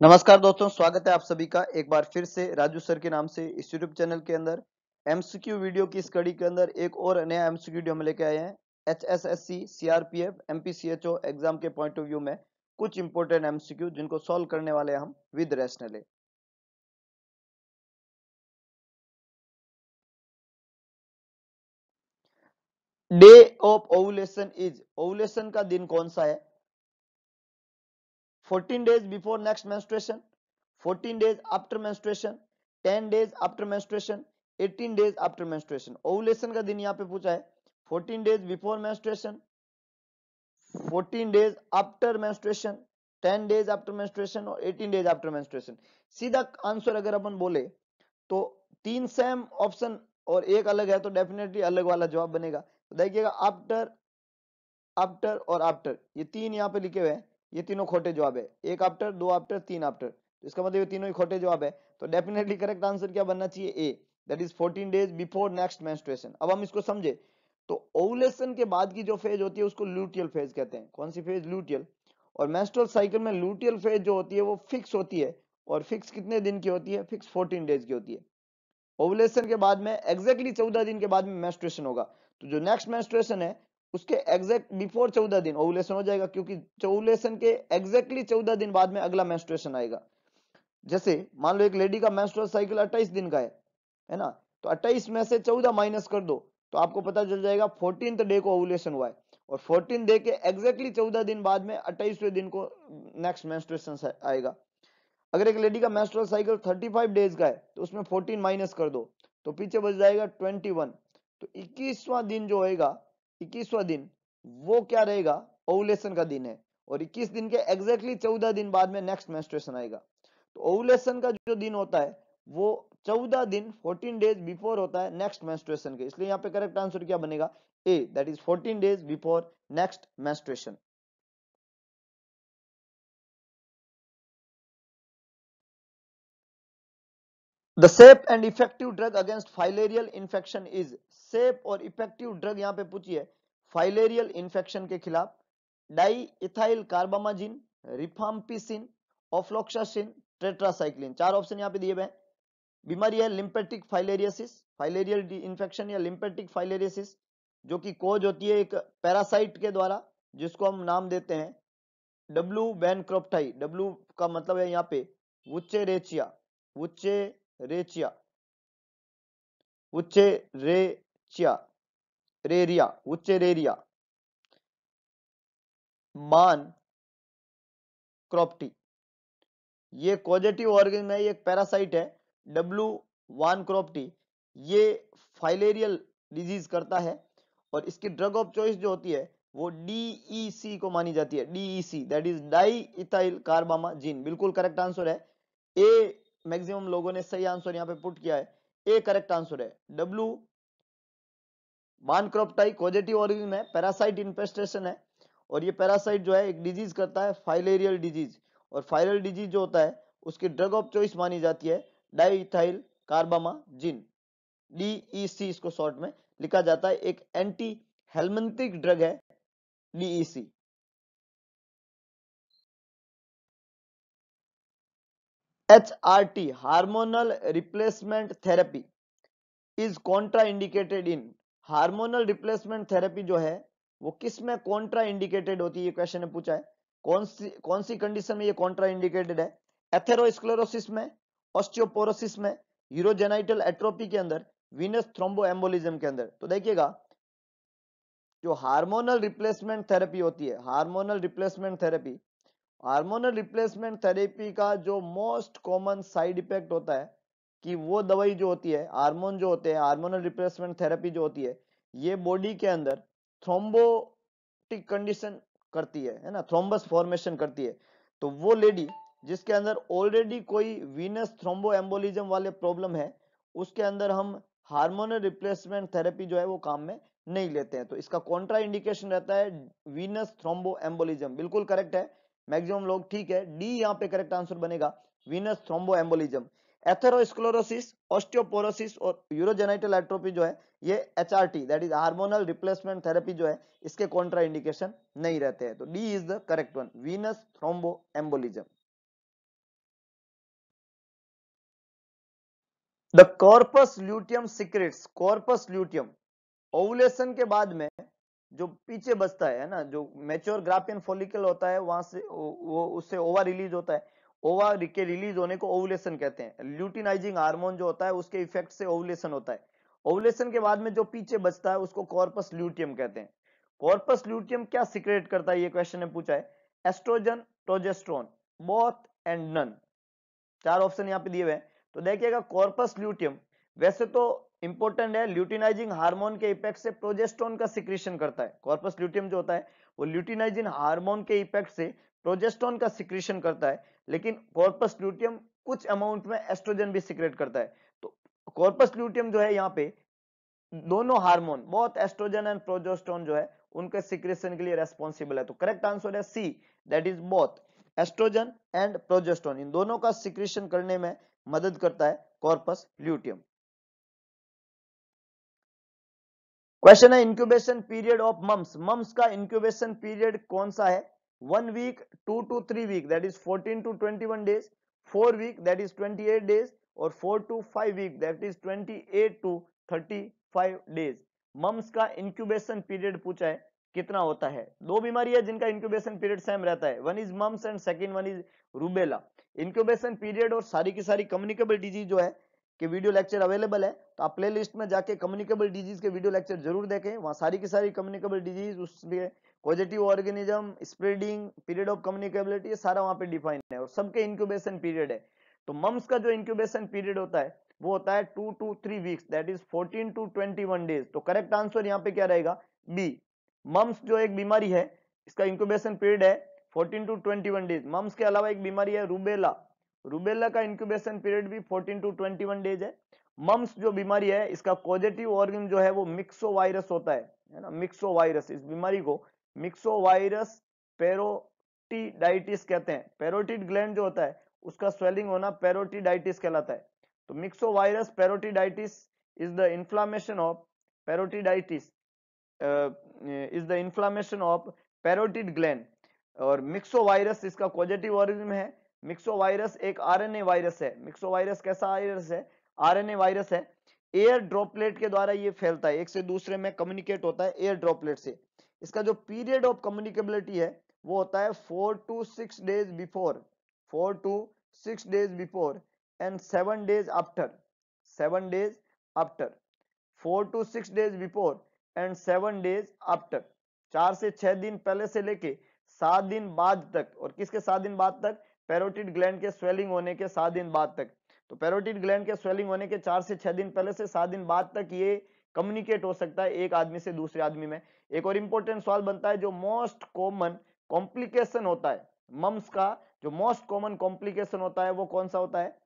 नमस्कार दोस्तों, स्वागत है आप सभी का एक बार फिर से राजू सर के नाम से इस यूट्यूब चैनल के अंदर। एमसीक्यू वीडियो की इस कड़ी के अंदर एक और नया एमसीक्यू वीडियो हम लेके आए हैं। H S S C C R P F M P C H O exam के पॉइंट ऑफ़ व्यू में कुछ इंपोर्टेंट एमसीक्यू जिनको सॉल्व करने वाले हम with rational day of ovulation is ovulation का दिन कौन सा है? 14 days before next menstruation 14 days after menstruation 10 days after menstruation 18 days after menstruation ovulation का दिन यहाँ पे पूछा है 14 days before menstruation 14 days after menstruation 10 days after menstruation और 18 days after menstruation सीधा आंसर अगर अपन बोले तो तीन सेम ऑप्शन और एक अलग है तो डेफिनेटली अलग वाला जवाब बनेगा तो देखिएगा आफ्टर आफ्टर और आफ्टर ये तीन यहाँ पे लिखे हुए हैं ये तीनों खोटे जवाब है। एक आफ्टर दो आफ्टर तीन आफ्टर तो इसका मतलब ये तीनों ही खोटे जवाब है। तो डेफिनेटली करेक्ट आंसर क्या बनना चाहिए? A that is 14 days before next menstruation अब हम इसको समझे। तो ओवुलेशन के बाद की जो फ़ेज़ होती है, उसको लूटियल फ़ेज़ कहते हैं। कौन सी फ़ेज़ लूटियल और मेंस्ट्रुअल साइकिल में लूटियल फ़ेज़ जो होती है, वो फिक्स होती है। और फिक्स कितने दिन की होती है? फिक्स 14 डेज़ की होती है। ओवुलेशन के बाद में एग्जैक्टली 14 दिन के बाद में मेंस्ट्रुएशन होगा। तो जो नेक्स्ट मेंस्ट्रुएशन है उसके एग्जैक्ट बिफोर चौदह दिन ओवुलेशन हो जाएगा, क्योंकि ओवुलेशन के एग्जैक्टली चौदह दिन बाद में अगला मेंस्ट्रुएशन आएगा। जैसे मान लो एक लेडी का मेंस्ट्रुअल साइकिल 28 दिन का है है ना? तो 28 में से 14 माइनस कर दो तो आपको पता चल जाएगा फोर्टीन डे को ओवुलेशन हुआ है, और फोर्टीन डे के एग्जैक्टली चौदह दिन बाद में अट्ठाईसवें दिन को नेक्स्ट मेंस्ट्रुएशन आएगा। अगर एक लेडी का मेंस्ट्रुअल साइकिल 35 डेज़ का है तो उसमें 14 माइनस कर दो तो पीछे बच जाएगा 21 तो 21वां दिन जो होएगा इक्कीसवां दिन, वो क्या रहेगा? ओवुलेशन का दिन है और 21 दिन के एग्जैक्टली 14 दिन बाद में नेक्स्ट मेंस्ट्रुएशन आएगा। तो ओवलेशन का जो दिन होता है, वो 14 दिन 14 डेज़ बिफोर होता है नेक्स्ट मेंस्ट्रुएशन के। इसलिए यहाँ पे करेक्ट आंसर क्या बनेगा? A that is 14 days before next menstruation the safe and effective drug against filarial infection is safe और इफ़ेक्टिव ड्रग यहाँ पे पूछिए। फाइलेरियल इन्फेक्शन के खिलाफ diethylcarbamazine rifampicin ofloxacin tetracycline चार ऑप्शन यहाँ पे दिए हुए बीमारी है लिम्पेटिक फाइलेरियसिस फाइलेरियल इन्फेक्शन या लिम्पेटिक फाइलेरियसिस जो कि कोज होती है एक पैरासाइट के द्वारा, जिसको हम नाम देते हैं डब्लू बैनक्रोप्टाई डब्लू का मतलब है यहाँ पे, वुच्चे रेचिया। वुच्चे रेचिया। उच्चे रेचिया। रेरिया, उच्चे रेरिया। मान क्रॉप्टी। ये कॉजेटिव ऑर्गेनिज्म है एक पैरासाइट है डब्लू वन क्रॉप्टी। ये फाइलेरियल डिज़ीज़ करता है और इसकी ड्रग ऑफ़ चॉइस जो होती है, वो डीईसी को मानी जाती है DEC that is diethylcarbamazine बिल्कुल करेक्ट आंसर है। ए मैक्सिमम लोगों ने सही आंसर यहाँ पे पुट किया है। ए, करेक्ट आंसर है। डब्ल्यू मानक्रोप्टाई कोजेटिव ऑर्गेनिज्म है, पैरासाइट इन्फेस्टेशन है, और ये पैरासाइट जो है एक डिज़ीज़ करता है, फाइलेरियल डिज़ीज़। और फाइरल डिज़ीज़ जो होता है, उसकी ड्रग ऑफ़ चॉइस मानी जाती है डाइथाइल कार्बामा जिन। डीईसी इसको शॉर्ट में लिखा जाता है, एक एंटी हेलमेंटिक ड्रग है, DEC. H R T hormonal replacement therapy is contraindicated in hormonal replacement therapy जो है, वो किसमें कॉन्ट्रा इंडिकेटेड होती है, ये क्वेश्चन ने पूछा है। कौन सी कौन सी कंडीशन में ये कॉन्ट्रा इंडिकेटेड है? एथेरोस्क्लेरोसिस में ऑस्टियोपोरोसिस में यूरोजेनाइटल एट्रोपी के अंदर वीनस थ्रोम्बो एम्बोलिज्म के अंदर। तो देखिएगा, जो हार्मोनल रिप्लेसमेंट थेरेपी होती है hormonal replacement therapy hormonal replacement therapy का जो मोस्ट कॉमन साइड इफ़ेक्ट होता है कि वो दवाई जो होती है, हार्मोन जो होते हैं, हार्मोनल रिप्लेसमेंट थेरेपी जो होती है, ये बॉडी के अंदर थ्रोम्बोटिक कंडीशन करती है है ना? थ्रोम्बस फॉर्मेशन करती है। तो वो लेडी जिसके अंदर ऑलरेडी कोई वीनस थ्रोम्बो एम्बोलिज्म वाले प्रॉब्लम है, उसके अंदर हम हार्मोनल रिप्लेसमेंट थेरेपी जो है वो काम में नहीं लेते हैं। तो इसका कॉन्ट्रा इंडिकेशन रहता है वीनस थ्रोम्बो एम्बोलिज्म बिल्कुल करेक्ट है। मैक्सिमम लोग ठीक है। डी यहाँ पे करेक्ट आंसर बनेगा। Venous thromboembolism atherosclerosis osteoporosis और यूरोजेनाइटल एट्रोपी जो है, ये H R T that is hormonal replacement therapy जो है, इसके कॉन्ट्रा इंडिकेशन नहीं रहते हैं। तो D is the correct one venous thromboembolism the corpus luteum secretes corpus luteum ovulation के बाद में जो पीछे बचता है ना? जो मेच्योर ग्राफियन फॉलिकल होता है, वहाँ से वो, उससे ओवा रिलीज़ होता है। ओवा के रिलीज़ होने को ओवुलेशन कहते हैं। ल्यूटिनाइजिंग हार्मोन जो होता है, उसके इफ़ेक्ट से ओवुलेशन होता है। ओवुलेशन के बाद में जो पीछे बचता है, उसको कॉर्पस ल्यूटियम कहते हैं। कॉर्पस ल्यूटियम क्या सिक्रेट करता है, ये क्वेश्चन ने पूछा है? Oestrogen progesterone both and none चार ऑप्शन यहाँ पे दिए हुए हैं। तो देखिएगा कॉर्पस ल्यूटियम वैसे तो इंपॉर्टेंट है ल्यूटिनाइजिंग हार्मोन के इफ़ेक्ट से प्रोजेस्टोन का सिक्रीशन करता है। कॉर्पस ल्यूटियम जो होता है, वो ल्यूटिनाइजिंग हार्मोन के इफ़ेक्ट से प्रोजेस्टोन का सिक्रीशन करता है, लेकिन कॉर्पस ल्यूटियम कुछ अमाउंट में एस्ट्रोजन भी सिक्रेट करता है। तो कॉर्पस ल्यूटियम जो है यहाँ पे, दोनों हार्मोन बहुत एस्ट्रोजन एंड प्रोजेस्टोन जो है, उनके सिक्रेशन के लिए रेस्पॉन्सिबल है। तो करेक्ट आंसर है C that is both oestrogen and progesterone इन दोनों का सिक्रेशन करने में मदद करता है कॉर्पस ल्यूटियम क्वेश्चन है incubation period of mumps mumps का इंक्यूबेशन पीरियड कौन सा है? One week two to three week that is fourteen to twenty one days four week that is twenty eight days और four to five week that is twenty eight to thirty five days mumps का incubation period पूछा है, कितना होता है? दो बीमारी है जिनका इंक्यूबेशन पीरियड सेम रहता है। One is mumps and second one is rubella incubation period और सारी की सारी कम्युनिकेबल डिज़ीज़ जो है कि वीडियो लेक्चर अवेलेबल है तो आप प्ले लिस्ट में जाके कम्युनिकेबल डिज़ीज़ के वीडियो लेक्चर ज़रूर देखें। वहाँ सारी की सारी कम्युनिकेबल डिज़ीज़ उसमें positive organism spreading period of communicability ये सारा वहाँ पे डिफाइन है और सबके इंक्यूबेशन पीरियड है। तो मम्स का जो इंक्यूबेशन पीरियड होता है, वो होता है two to three weeks that is fourteen to twenty days तो करेक्ट आंसर यहाँ पे क्या रहेगा? बी मम्स जो एक बीमारी है, इसका इंक्यूबेशन पीरियड है 14 टू 21 डेज़ मम्स के अलावा एक बीमारी है रूबेला रूबेला का इंक्यूबेशन पीरियड भी 14 टू 21 डेज़ है। मम्स जो बीमारी है, इसका पॉजिटिव ऑर्गन जो है वो मिक्सो वायरस होता है है ना? मिक्सो वायरस इस बीमारी को मिक्सो वायरस पेरोटीडाइटिस कहते हैं। पेरोटिड ग्लैंड जो होता है, उसका स्वेलिंग होना पेरोटीडाइटिस कहलाता है। तो myxovirus parotitis is the inflammation of parotitis is the inflammation of parotid gland और मिक्सो वायरस इसका पॉजिटिव ऑरिजिन है। मिक्सो वायरस एक आरएनए वायरस है। मिक्सो वायरस कैसा वायरस है? आरएनए वायरस है। एयर ड्रॉपलेट के द्वारा ये फैलता है। एक से दूसरे में कम्युनिकेट होता है एयर ड्रॉपलेट से। इसका जो पीरियड ऑफ़ कम्युनिकेबिलिटी है, वो होता है four to six days before four to six days before and seven days after seven days after four to six days before and seven days after चार से छह दिन पहले से लेके सात दिन बाद तक। और किसके सात दिन बाद तक? पेरोटिड ग्लैंड के स्वेलिंग होने के सात दिन बाद तक। तो पेरोटिड ग्लैंड के स्वेलिंग होने के चार से छह दिन पहले से सात दिन बाद तक ये कम्युनिकेट हो सकता है एक आदमी से दूसरे आदमी में। एक और इंपॉर्टेंट सवाल बनता है, जो मोस्ट कॉमन कॉम्प्लिकेशन होता है मम्स का जो मोस्ट कॉमन कॉम्प्लिकेशन होता है, वो कौन सा होता है?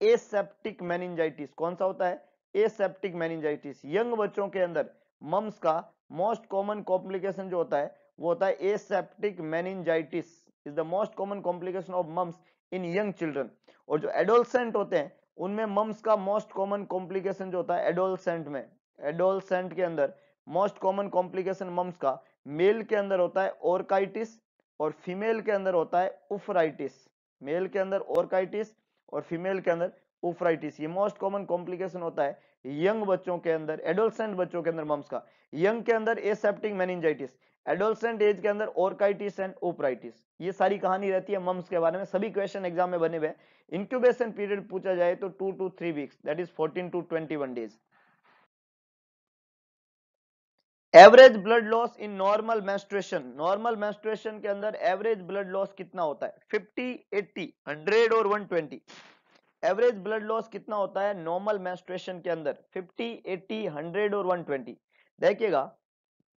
एसेप्टिक मैनिंजाइटिस कौन सा होता है? एसेप्टिक मैनिंजाइटिस यंग बच्चों के अंदर मम्स का मोस्ट कॉमन कॉम्प्लिकेशन जो होता है, वो होता है aseptic meningitis is the most common complication of mumps in young children और जो एडोलसेंट होते हैं, उनमें मम्स का मोस्ट कॉमन कॉम्प्लिकेशन जो होता है एडोलसेंट में। एडोलसेंट के अंदर मोस्ट कॉमन कॉम्प्लिकेशन मम्स का मेल के अंदर होता है ओरकाइटिस और फीमेल के अंदर होता है उफराइटिस मेल के अंदर ओरकाइटिस और फीमेल के अंदर उफराइटिस ये मोस्ट कॉमन कॉम्प्लिकेशन होता है यंग बच्चों के अंदर एडोलसेंट बच्चों के अंदर मम्स का। यंग के अंदर एसेप्टिक मेनिंजाइटिस एडोलसेंट एज के अंदर ओरकाइटिस एंड ओपराइटिस, ये सारी कहानी रहती है मम्स के बारे में। सभी क्वेश्चन एग्ज़ाम में बने हुए इंक्यूबेशन पीरियड पूछा जाए तो two to three weeks that is fourteen to twenty one days average blood loss in normal menstruation normal menstruation के अंदर एवरेज ब्लड लॉस कितना होता है? 50 80 100 और 120 एवरेज ब्लड लॉस कितना होता है? नॉर्मल मेंस्ट्रुएशन के अंदर। 50 80 100 और 120 देखिएगा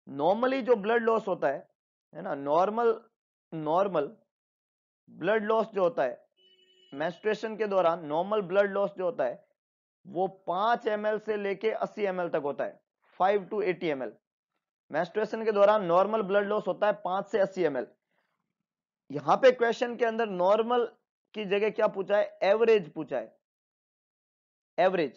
नॉर्मली जो ब्लड लॉस होता है है ना नॉर्मल नॉर्मल ब्लड लॉस जो होता है मेंस्ट्रुएशन के दौरान नॉर्मल ब्लड लॉस जो होता है, वो 5 एम से लेके 80 एम तक होता है 5 टू 80 एम मेंस्ट्रुएशन के दौरान नॉर्मल ब्लड लॉस होता है 5 से 80 एम यहाँ पे क्वेश्चन के अंदर नॉर्मल की जगह क्या पूछा है? एवरेज पूछा है। एवरेज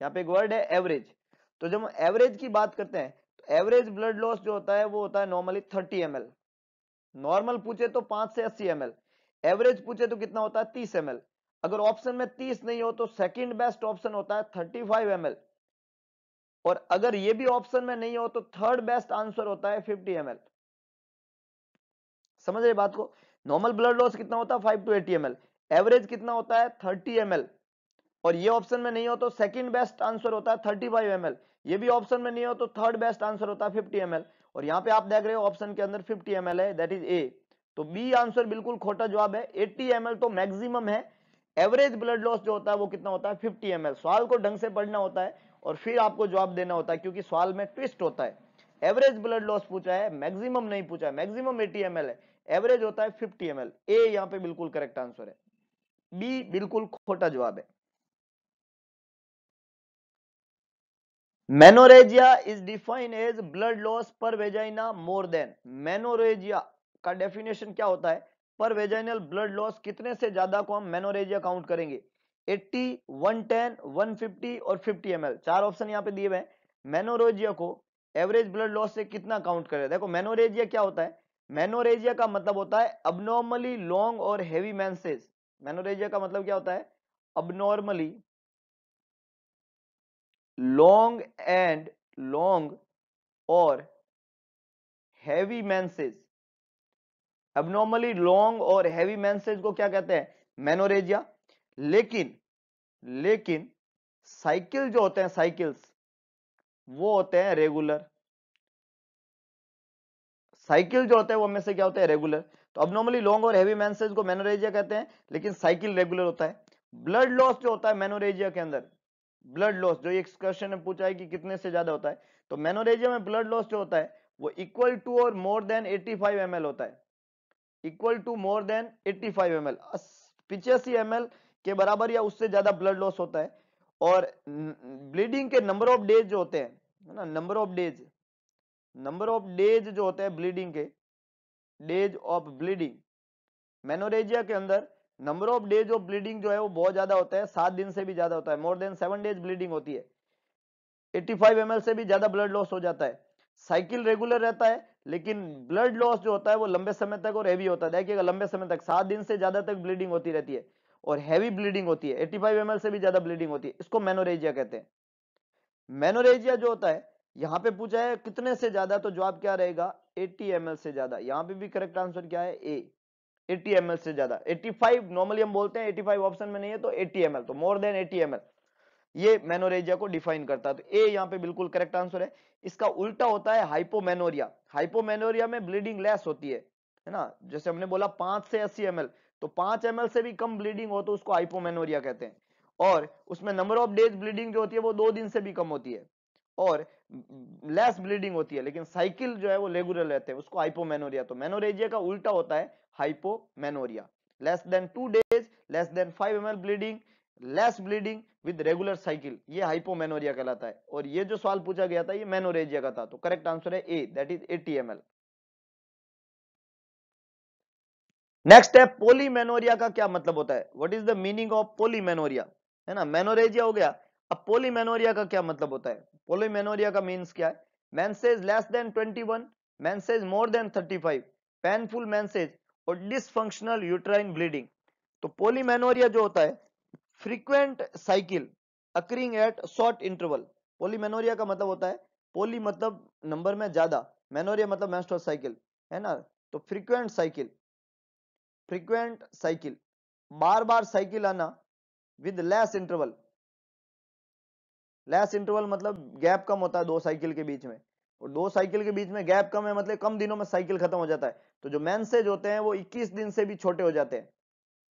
यहाँ पे एक वर्ड है एवरेज तो जब हम एवरेज की बात करते हैं एवरेज ब्लड लॉस जो होता है, वो होता है नॉर्मली थर्टी एम नॉर्मल पूछे तो पाँच से अस्सी एम एवरेज पूछे तो कितना होता है? तीस एम अगर ऑप्शन में 30 नहीं हो तो सेकंड बेस्ट ऑप्शन होता है 35 फाइव और अगर ये भी ऑप्शन में नहीं हो तो थर्ड बेस्ट आंसर होता है 50 एम समझ रहे बात को? नॉर्मल ब्लड लॉस कितना होता है? 5 टू 80 एम एवरेज कितना होता है? 30 एम और ये ऑप्शन में नहीं हो तो सेकंड बेस्ट आंसर होता है 35 फाइव एम ये भी ऑप्शन में नहीं हो तो थर्ड बेस्ट आंसर होता है 50 एम और यहाँ पे आप देख रहे हो ऑप्शन के अंदर 50 एम है दैट इज़ ए तो बी आंसर बिल्कुल खोटा जवाब है 80 एम तो मैक्सिमम है. एवरेज ब्लड लॉस जो होता है वो कितना होता है? 50 एम सवाल को ढंग से पढ़ना होता है और फिर आपको जवाब देना होता है, क्योंकि सवाल में ट्विस्ट होता है. एवरेज ब्लड लॉस पूछा है मैक्सिमम नहीं पूछा है मैक्सिमम एटी एम है. एवरेज होता है 50 एम ए यहाँ पे बिल्कुल करेक्ट आंसर है. बी बिल्कुल खोटा जवाब है. Menorrhagia is define as blood loss per vagina more than menorrhagia का डेफिनेशन क्या होता है? पर वेजाइनल ब्लड लॉस कितने से ज़्यादा को हम मेनोरेजिया काउंट करेंगे? 80, 110, 150 और 50 एम चार ऑप्शन यहाँ पे दिए हुए हैं। मेनोरेजिया को एवरेज ब्लड लॉस से कितना काउंट करें? देखो मेनोरेजिया क्या होता है? मेनोरेजिया का मतलब होता है अबनॉर्मली लॉन्ग और हेवी मैंसेज मेनोरेजिया का मतलब क्या होता है? अबनॉर्मली लॉन्ग एंड लॉन्ग और हैवी मेंसेज अबनॉर्मली लॉन्ग और हैवी मेंसेज को क्या कहते हैं? मेनोरेजिया लेकिन लेकिन साइकिल जो होते हैं साइकिल्स वो होते हैं रेगुलर साइकिल जो होते हैं, वो में से क्या होते हैं? रेगुलर तो अब नॉर्मली लॉन्ग और हैवी मेंसेज को मेनोरेजिया कहते हैं, लेकिन साइकिल रेगुलर होता है। ब्लड लॉस जो होता है मेनोरेजिया के अंदर। ब्लड लॉस जो एक क्वेश्चन में पूछा है कि कितने से ज़्यादा होता है तो मेनोरेजिया में ब्लड लॉस जो होता है, वो इक्वल टू और मोर देन 85 फाइव होता है। Equal to more than 85 five M पिचासी एम के बराबर या उससे ज़्यादा ब्लड लॉस होता है। और ब्लीडिंग के नंबर ऑफ़ डेज़ जो होते हैं, है ना number of days number of days जो होते हैं ब्लीडिंग के डेज़ ऑफ़ ब्लीडिंग मेनोरेजिया के अंदर number of days of bleeding जो है वो बहुत ज़्यादा होता है, सात दिन से भी ज़्यादा होता है more than seven days bleeding होती है। 85 फाइव से भी ज़्यादा ब्लड लॉस हो जाता है। साइकिल रेगुलर रहता है, लेकिन ब्लड लॉस जो होता है वो लंबे समय तक और हैवी होता है। देखिएगा लंबे समय तक, सात दिन से ज़्यादा तक ब्लीडिंग होती रहती है और हैवी ब्लीडिंग होती है 85 फाइव से भी ज़्यादा ब्लीडिंग होती है, इसको मेनोरेजिया कहते हैं। मेनोरेजिया जो होता है, यहाँ पे पूछा है कितने से ज़्यादा तो जवाब क्या रहेगा? 80 एम से ज़्यादा। यहाँ पे भी करेक्ट आंसर क्या है? ए 80 एम से ज़्यादा। 85 नॉर्मली हम बोलते हैं 85 ऑप्शन में नहीं है तो 80 एम तो मोर देन 80 एम ये मेनोरेजिया को डिफाइन करता है। तो ए यहाँ पे बिल्कुल करेक्ट आंसर है। इसका उल्टा होता है हाइपोमेनोरिया हाइपोमेनोरिया में ब्लीडिंग लेस होती है है ना? जैसे हमने बोला पाँच से अस्सी एम तो पाँच एम से भी कम ब्लीडिंग हो तो उसको हाइपोमेनोरिया कहते हैं। और उसमें नंबर ऑफ़ डेज़ ब्लीडिंग जो होती है वो दो दिन से भी कम होती है। और लेस ब्लीडिंग होती है, लेकिन साइकिल जो है वो रेगुलर रहते हैं, उसको हाइपोमेनोरिया तो मेनोरेजिया का उल्टा होता है hypomenorrhoea less than two days less than five M bleeding less bleeding with regular cycle ये हाइपोमेनोरिया कहलाता है। और ये जो सवाल पूछा गया था, ये मेनोरेजिया का था तो करेक्ट आंसर है A that is eighty M next है पोलीमेनोरिया का क्या मतलब होता है? What is the meaning of polymenorrhoea है ना मेनोरेजिया हो गया। अब पोलीमेनोरिया का क्या मतलब होता है? पोलीमेनोरिया का मीन्स क्या है? Menses less than 21 menses more than 35 painful menses और डिसफंक्शनल यूट्राइन ब्लीडिंग तो पोलीमेनोरिया जो होता है frequent cycle occurring at short interval polymenorrhoea का मतलब होता है पोली मतलब नंबर में ज़्यादा मेनोरिया मतलब मेंस्ट्रुअल साइकिल है ना? तो फ्रीक्वेंट साइकिल फ्रीक्वेंट साइकिल बार बार साइकिल आना with less interval less interval मतलब गैप कम होता है दो साइकिल के बीच में। और दो साइकिल के बीच में गैप कम है मतलब कम दिनों में साइकिल खत्म हो जाता है। तो जो मैंसेज होते हैं वो 21 दिन से भी छोटे हो जाते हैं।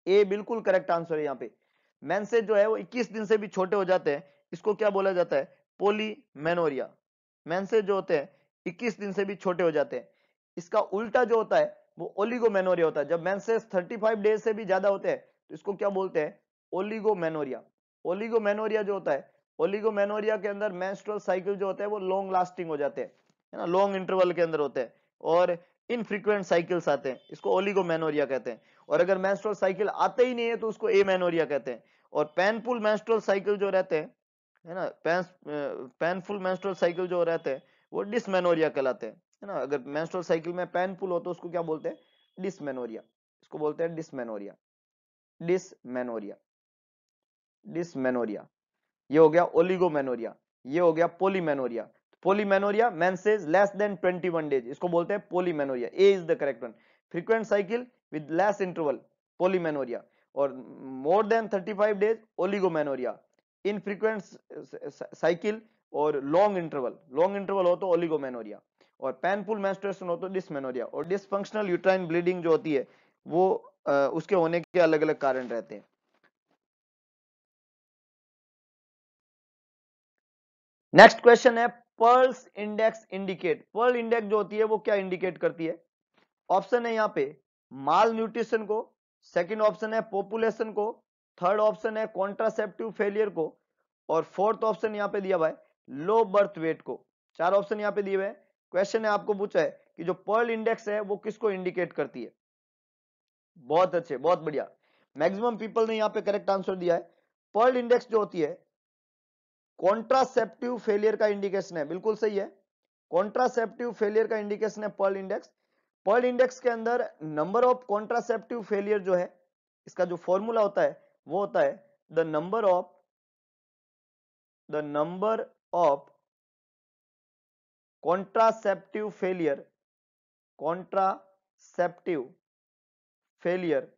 ए बिल्कुल करेक्ट आंसर है यहाँ पे। मैंसेज जो है वो 21 दिन से भी छोटे हो जाते हैं। इसको क्या बोला जाता है? पोलीमेनोरिया मैंसेज जो होते हैं 21 दिन से भी छोटे हो जाते हैं। इसका उल्टा जो होता है, वो ओलिगोमेनोरिया होता है। जब मैंसेज 35 डेज़ से भी ज़्यादा होते हैं तो इसको क्या बोलते हैं? ओलिगोमेनोरिया ओलिगोमेनोरिया जो होता है ओलिगोमेनोरिया के अंदर मेंस्ट्रुअल साइकिल जो होते हैं, वो लॉन्ग लास्टिंग हो जाते हैं, है ना? लॉन्ग इंटरवल के अंदर होते हैं और इनफ्रीक्वेंट साइकिल्स आते हैं। इसको ओलिगोमेनोरिया कहते हैं। और अगर मेंस्ट्रुअल साइकिल आते ही नहीं है तो उसको एमेनोरिया कहते हैं। और पेनफुल मेंस्ट्रुअल साइकिल जो रहते हैं, है ना? पेन पेनफुल मेंस्ट्रुअल साइकिल जो रहते हैं, वो डिसमेनोरिया कहलाते हैं, है ना? अगर मेंस्ट्रुअल साइकिल में पेनफुल हो तो उसको क्या बोलते हैं? डिसमेनोरिया इसको बोलते हैं डिसमेनोरिया डिसमेनोरिया डिसमेनोरिया ये हो गया ओलिगोमेनोरिया ये हो गया polymenorrhoea. Polymenorrhoea menses less than 21 days इसको बोलते हैं polymenorrhoea. A is the correct one frequent cycle with less interval polymenorrhoea. और more than 35 days oligomenorrhoea. Infrequent cycle और लॉन्ग इंटरवल लॉन्ग इंटरवल हो तो ओलिगोमेनोरिया। और पेनफुल मेंस्ट्रुएशन हो तो डिसमेनोरिया और डिसफंक्शनल यूट्राइन ब्लीडिंग जो होती है वो आ, उसके होने के अलग अलग कारण रहते हैं। नेक्स्ट क्वेश्चन है Pearl's index indicate. Pearl index जो होती है, वो क्या इंडिकेट करती है? ऑप्शन है यहाँ पे, माल न्यूट्रिशन को। सेकंड ऑप्शन है, पॉपुलेशन को। थर्ड ऑप्शन है, कॉन्ट्रासेप्टिव फेलियर को। और फोर्थ ऑप्शन यहाँ पे दिया हुआ है, लो बर्थ वेट को। चार ऑप्शन यहाँ पे दिए हुए हैं। क्वेश्चन है, आपको पूछा है कि जो पर्ल इंडेक्स है, वो किसको इंडिकेट करती है? बहुत अच्छे, बहुत बढ़िया। मैक्सिमम पीपल ने यहाँ पे करेक्ट आंसर दिया है। पर्ल इंडेक्स जो होती है कॉन्ट्रासेप्टिव फेलियर का इंडिकेशन है, बिल्कुल सही है। कॉन्ट्रासेप्टिव फेलियर का इंडिकेशन है पर्ल इंडेक्स पर्ल इंडेक्स के अंदर नंबर ऑफ़ कॉन्ट्रासेप्टिव फेलियर जो है, इसका जो फॉर्मूला होता है, वो होता है the number of the number of contraceptive failure contraceptive failure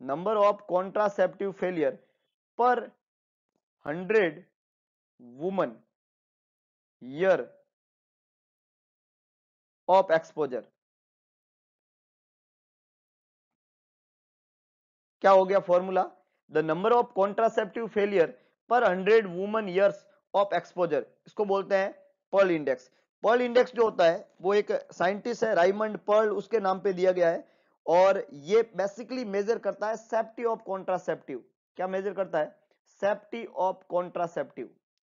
number of contraceptive failure per hundred woman year of exposure क्या हो गया formula the number of contraceptive failure per hundred woman years of exposure इसको बोलते हैं Perl index Pearl index जो होता है, वो एक साइंटिस्ट है राइमंड पर्ल उसके नाम पे दिया गया है। और ये बेसिकली मेजर करता है सेफ्टी ऑफ़ कॉन्ट्रासेप्टिव क्या मेजर करता है? सेफ्टी ऑफ़ कॉन्ट्रासेप्टिव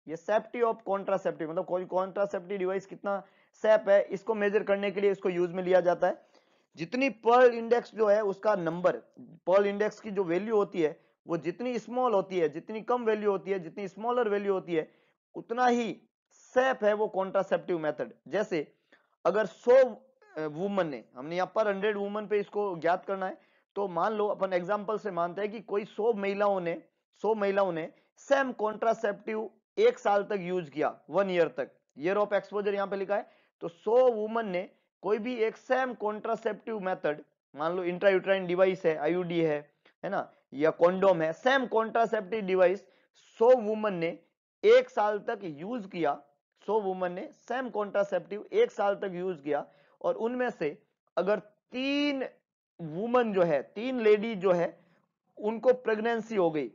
ये सेफ्टी ऑफ़ कॉन्ट्रासेप्टिव मतलब कोई कॉन्ट्रासेप्टिव डिवाइस कितना सेफ़ है, इसको मेजर करने के लिए इसको यूज़ में लिया जाता है। जितनी पर्ल इंडेक्स जो है, उसका नंबर पर्ल इंडेक्स की जो वैल्यू होती है, वो जितनी स्मॉल होती है, जितनी कम वैल्यू होती है, जितनी स्मॉलर वैल्यू होती है, उतना ही सेफ़ है वो कॉन्ट्रासेप्टिव मेथड जैसे, अगर 100 वुमन ने, हमने यहाँ पर 100 वुमन पे इसको ज्ञात करना है तो मान लो, अपन एग्जांपल से मानते हैं कि कोई 100 महिलाओं ने 100 महिलाओं ने सेम कॉन्ट्रासेप्टिव एक साल तक यूज़ किया वन ईयर तक। ईयर ऑफ़ एक्सपोजर यहाँ पे लिखा है। तो सो वुमन ने कोई भी एक सेम कॉन्ट्रासेप्टिव मेथड मान लो इंट्रायूट्राइन डिवाइस है आईयूडी है है ना, या कॉन्डोम है सेम कॉन्ट्रासेप्टिव डिवाइस 100 वुमन ने एक साल तक यूज़ किया, सो वुमन ने सेम कॉन्ट्रासेप्टिव एक साल तक यूज़ किया, और उनमें से अगर तीन वुमन जो है, तीन लेडी जो है, उनको प्रेगनेंसी हो गई।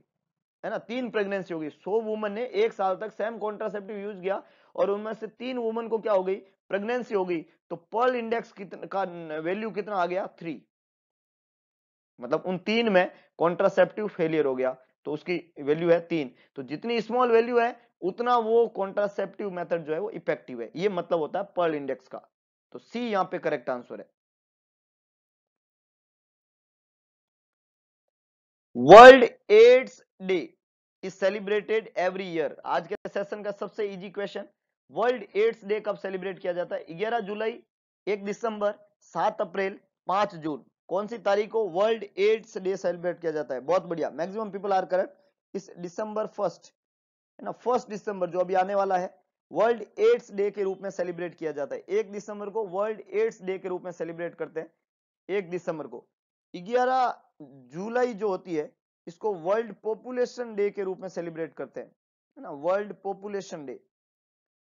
है ना, तीन प्रेगनेंसी हो गई। सौ वुमन ने एक साल तक सेम कॉन्ट्रासेप्टिव यूज़ किया और उनमें से तीन वुमन को क्या हो गई? प्रेगनेंसी हो गई। तो पर्ल इंडेक्स का वैल्यू कितना आ गया? थ्री मतलब उन तीन में कॉन्ट्रासेप्टिव फेलियर हो गया। तो उसकी वैल्यू है तीन। तो जितनी स्मॉल वैल्यू है, उतना वो कॉन्ट्रासेप्टिव मेथड जो है वो इफ़ेक्टिव है। ये मतलब होता है पर्ल इंडेक्स का। तो सी यहाँ पे करेक्ट आंसर है। World AIDS day is celebrated every year. आज के सेशन का सबसे easy question world AIDS day कब सेलिब्रेट किया जाता है? ग्यारह जुलाई, एक दिसंबर, सात अप्रैल, पाँच जून। कौन सी तारीख को वर्ल्ड एड्स डे सेलिब्रेट किया जाता है? बहुत बढ़िया। मैक्सिमम पीपल आर करेक्ट इस दिसंबर फ़र्स्ट है ना? फ़र्स्ट दिसंबर जो अभी आने वाला है, वर्ल्ड एड्स डे के रूप में सेलिब्रेट किया जाता है। एक दिसंबर को वर्ल्ड एड्स डे के रूप में सेलिब्रेट करते हैं, एक दिसंबर को। ग्यारह जुलाई जो होती है, इसको वर्ल्ड पॉपुलेशन डे के रूप में सेलिब्रेट करते हैं, है ना? World population day.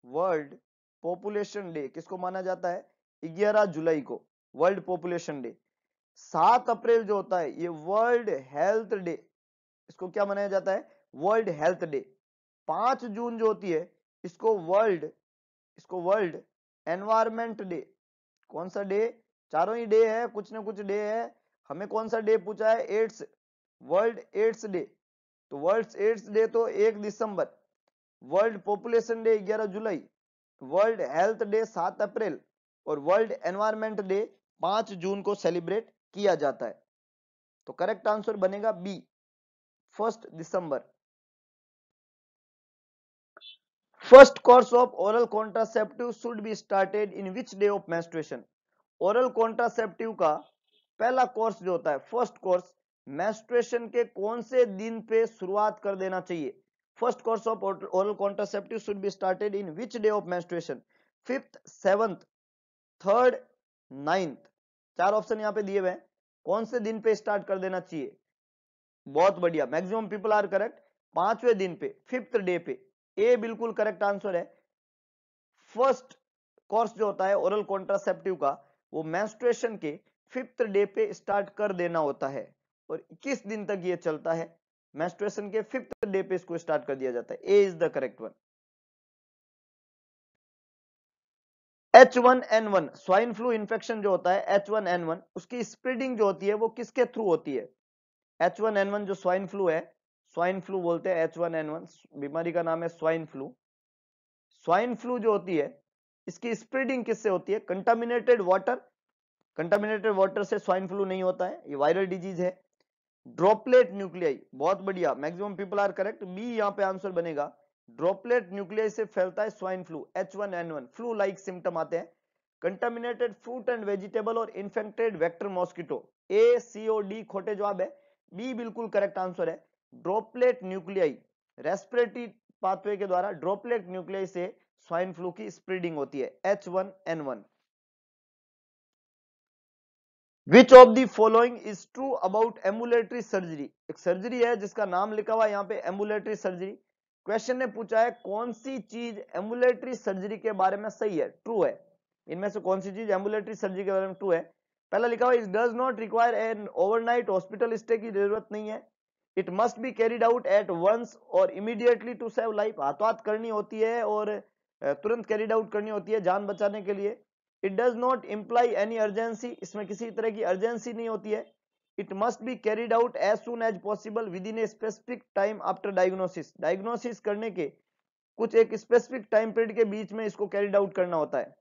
World population day किसको माना जाता है? 11 जुलाई को, वर्ल्ड पॉपुलेशन डे। सात अप्रैल जो होता है, ये वर्ल्ड हेल्थ डे, इसको क्या मनाया जाता है? World health day. पाँच जून जो होती है, इसको वर्ल्ड इसको वर्ल्ड एनवायरमेंट डे। कौन सा डे? चारों ही डे है, कुछ ना कुछ डे है। हमें कौन सा डे पूछा है? एड्स वर्ल्ड एड्स डे तो वर्ल्ड एड्स डे तो एक दिसंबर। वर्ल्ड पॉपुलेशन डे 11 जुलाई। वर्ल्ड हेल्थ डे सात अप्रैल। और वर्ल्ड एनवायरमेंट डे पाँच जून को सेलिब्रेट किया जाता है। तो करेक्ट आंसर बनेगा B first December. First course of oral contraceptive should be started in which day of menstruation oral contraceptive का पहला कोर्स जो होता है, फ़र्स्ट कोर्स मेस्ट्रेशन के कौन से दिन पे शुरुआत कर देना चाहिए? First course of oral contraceptive should be started in which day of menstruation fifth seventh third ninth चार ऑप्शन यहाँ पे दिए हुए कौन से दिन पे स्टार्ट कर देना चाहिए? बहुत बढ़िया। मैक्सिमम पीपल आर करेक्ट पाँचवें दिन पे फिफ्थ डे पे। ए बिल्कुल करेक्ट आंसर है। फ़र्स्ट कोर्स जो होता है ओरल कॉन्ट्रासेप्टिव का, वो मेंस्ट्रुएशन के फिफ्थ डे पे स्टार्ट कर देना होता है और किस दिन तक ये चलता है। मेंस्ट्रुएशन के फिफ्थ डे पे इसको स्टार्ट कर दिया जाता है। A is the correct one H one N one swine flu infection जो होता है एच वन एन वन उसकी स्प्रेडिंग जो होती है वो किसके थ्रू होती है? एच वन एन वन जो स्वाइन फ्लू है स्वाइन फ्लू बोलते हैं एच वन एन वन बीमारी का नाम है स्वाइन फ्लू स्वाइन फ्लू जो होती है, इसकी स्प्रेडिंग किससे होती है? कंटामिनेटेड वाटर कंटामिनेटेड वाटर से स्वाइन फ्लू नहीं होता है, ये वायरल डिज़ीज़ है। ड्रॉपलेट न्यूक्लियाई बहुत बढ़िया। Maximum people are correct B यहाँ पे आंसर बनेगा। ड्रॉपलेट न्यूक्लियाई से फैलता है swine flu H one N one flu like symptom आते हैं। कंटामिनेटेड फ्रूट एंड वेजिटेबल और infected vector mosquito A C or D खोटे जवाब है। बी बिल्कुल करेक्ट आंसर है। ड्रॉपलेट न्यूक्लियाई रेस्पिरेटरी पाथवे के द्वारा ड्रॉपलेट न्यूक्लियाई से स्वाइन फ्लू की स्प्रेडिंग होती है। H one N one which of the following is true about ambulatory surgery एक सर्जरी है जिसका नाम लिखा हुआ यहाँ पे एम्बुलेटरी सर्जरी क्वेश्चन ने पूछा है, कौन सी चीज़ एम्बुलेटरी सर्जरी के बारे में सही है? ट्रू है। इनमें से कौन सी चीज़ एम्बुलेटरी सर्जरी के बारे में ट्रू है? पहला लिखा हुआ is does not require an overnight hospital stay की ज़रूरत नहीं है। It must be carried out at once और इमीडिएटली टू सेव लाइफ हाथों हाथ करनी होती है और तुरंत कैरिड आउट करनी होती है जान बचाने के लिए। It does not imply any urgency इसमें किसी तरह की अर्जेंसी नहीं होती है। It must be carried out as soon as possible within a specific time after diagnosis diagnosis करने के कुछ एक स्पेसिफिक टाइम पीरियड के बीच में इसको कैरिड आउट करना होता है।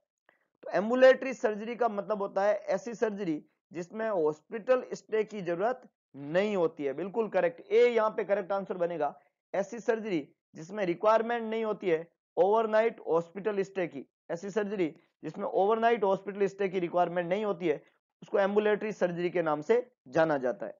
तो एम्बुलेटरी सर्जरी का मतलब होता है ऐसी सर्जरी जिसमें हॉस्पिटल स्टे की ज़रूरत नहीं होती है। बिल्कुल करेक्ट ए यहाँ पे करेक्ट आंसर बनेगा। ऐसी सर्जरी जिसमें रिक्वायरमेंट नहीं होती है ओवरनाइट हॉस्पिटल स्टे की। ऐसी सर्जरी जिसमें ओवरनाइट हॉस्पिटल स्टे की रिक्वायरमेंट नहीं होती है, उसको एम्बुलेटरी सर्जरी के नाम से जाना जाता है।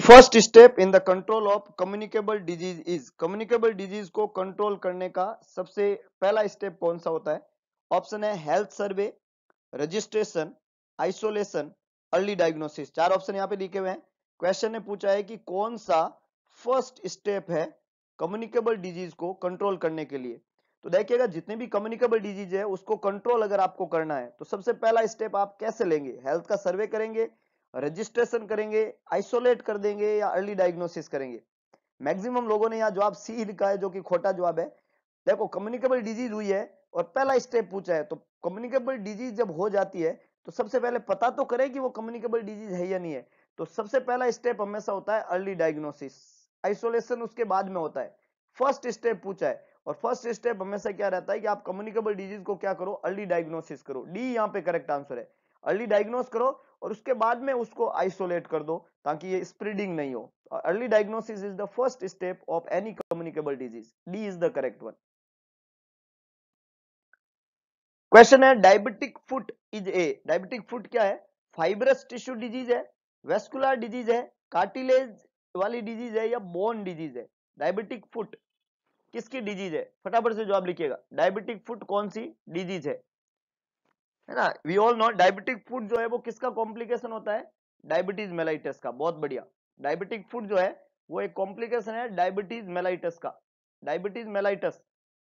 First step in the control of communicable disease is communicable disease को कंट्रोल करने का सबसे पहला स्टेप कौन सा होता है? ऑप्शन है health survey registration isolation early diagnosis चार ऑप्शन यहाँ पे लिखे हुए हैं। क्वेश्चन ने पूछा है कि कौन सा फ़र्स्ट स्टेप है कम्युनिकेबल डिज़ीज़ को कंट्रोल करने के लिए। तो देखिएगा जितने भी कम्युनिकेबल डिज़ीज़ है, उसको कंट्रोल अगर आपको करना है तो सबसे पहला स्टेप आप कैसे लेंगे? हेल्थ का सर्वे करेंगे रजिस्ट्रेशन करेंगे आइसोलेट कर देंगे या अर्ली डायग्नोसिस करेंगे। मैक्सिमम लोगों ने यहाँ जवाब सी लिखा है, जो कि खोटा जवाब है। देखो कम्युनिकेबल डिज़ीज़ हुई है और पहला स्टेप पूछा है तो कम्युनिकेबल डिज़ीज़ जब हो जाती है तो सबसे पहले पता तो करें कि वो कम्युनिकेबल डिज़ीज़ है या नहीं है। तो सबसे पहला स्टेप हमेशा होता है अर्ली डायग्नोसिस आइसोलेशन उसके बाद में होता है। फ़र्स्ट स्टेप पूछा है, और फ़र्स्ट स्टेप हमेशा क्या रहता है कि आप कम्युनिकेबल डिज़ीज़ को क्या करो अर्ली डायग्नोसिस करो। डी यहाँ पे करेक्ट आंसर है। अर्ली डायग्नोस करो, और उसके बाद में उसको आइसोलेट कर दो, ताकि ये स्प्रेडिंग नहीं हो। Early diagnosis is the first step of any communicable disease D is the correct one question है diabetic foot is a diabetic foot क्या है? फाइब्रस टिश्यू डिज़ीज़ है वेस्कुलर डिज़ीज़ है कार्टिलेज वाली डिज़ीज़ है या बोन डिज़ीज़ है? Diabetic foot किसकी डिज़ीज़ है? फटाफट से जवाब लिखिएगा। डायबिटिक फुट कौन सी डिज़ीज़ है? है ना? We all know diabetic foot जो है वो किसका कॉम्प्लिकेशन होता है? डायबिटीज़ मेलाइटस का। बहुत बढ़िया। डायबिटिक फुट जो है वो एक कॉम्प्लिकेशन है डायबिटीज़ मेलाइटस का। डायबिटीज़ मेलाइटस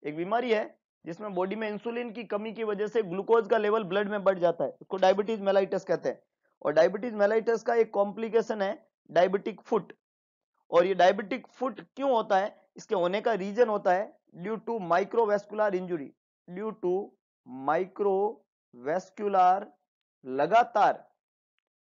एक बीमारी है जिसमें बॉडी में इंसुलिन की कमी की वजह से ग्लूकोज का लेवल ब्लड में बढ़ जाता है। उसको डायबिटीज़ मेलाइटस कहते हैं। और डायबिटीज़ मेलाइटस का एक कॉम्प्लिकेशन है डायबिटिक फुट और ये डायबिटिक फुट क्यों होता है? इसके होने का रीजन होता है due to microvascular injury due to microvascular लगातार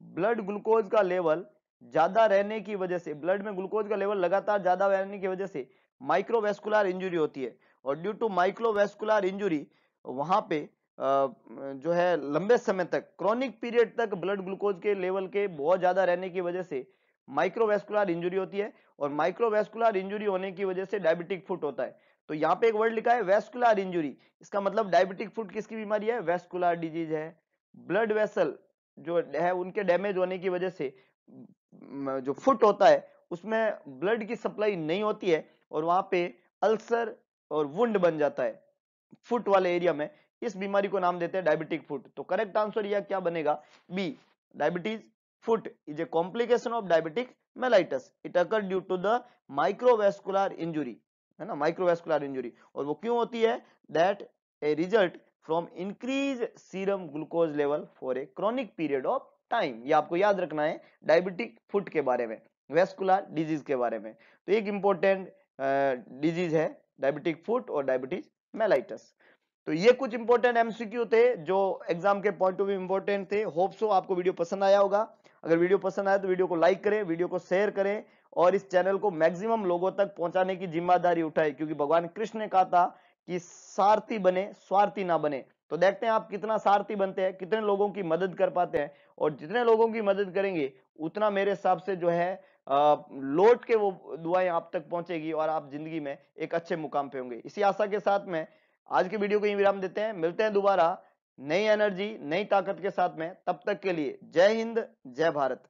ब्लड ग्लूकोज का लेवल ज़्यादा रहने की वजह से ब्लड में ग्लूकोज का लेवल लगातार ज़्यादा रहने की वजह से माइक्रोवेस्कुलर इंजुरी होती है। और ड्यू टू माइक्रोवेस्कुलर इंजुरी वहाँ पे जो है लंबे समय तक क्रॉनिक पीरियड तक ब्लड ग्लूकोज के लेवल के बहुत ज़्यादा रहने की वजह से माइक्रोवेस्कुलर इंजुरी होती है और माइक्रोवेस्कुलर इंजुरी होने की वजह से डायबिटिक फुट होता है। तो यहाँ पे एक वर्ड लिखा है, वेस्कुलर इंजुरी। इसका मतलब डायबिटिक फुट किसकी बीमारी है? वेस्कुलर डिज़ीज़ है। ब्लड वेसल जो है, उनके डैमेज होने की वजह से जो फुट होता है, उसमें ब्लड की सप्लाई नहीं होती है और वहाँ पे अल्सर और वुंड बन जाता है, फुट वाले एरिया में। इस बीमारी को नाम देते हैं डायबिटिक फुट। तो करेक्ट आंसर यह क्या बनेगा? B, diabetes foot is a complication of diabetic mellitus it occur due to the microvascular injury है ना? माइक्रोवेस्कुलर इंजुरी और वो क्यों होती है? That a result from increase serum glucose level for a chronic period of time ये आपको याद रखना है डायबिटिक फुट के बारे में वेस्कुलर डिज़ीज़ के बारे में। तो एक इंपॉर्टेंट डिज़ीज़ है डायबिटिक फुट और डायबिटीज़ मेलाइटस तो ये कुछ इंपॉर्टेंट एमसीक्यू थे जो एग्ज़ाम के पॉइंट ऑफ़ व्यू इंपॉर्टेंट थे। होप सो आपको वीडियो पसंद आया होगा। अगर वीडियो पसंद आए तो वीडियो को लाइक करें, वीडियो को शेयर करें और इस चैनल को मैक्सिमम लोगों तक पहुँचाने की ज़िम्मेदारी उठाए, क्योंकि भगवान कृष्ण ने कहा था कि सारथी बने, स्वार्थी ना बने। तो देखते हैं आप कितना सारथी बनते हैं, कितने लोगों की मदद कर पाते हैं, और जितने लोगों की मदद करेंगे, उतना मेरे हिसाब से जो है लौट के वो दुआएँ आप तक पहुंचेगी और आप ज़िंदगी में एक अच्छे मुकाम पे होंगे। इसी आशा के साथ में आज के वीडियो को यही विराम देते हैं। मिलते हैं दोबारा। नई एनर्जी, नई ताकत के साथ में, तब तक के लिए जय हिंद, जय भारत।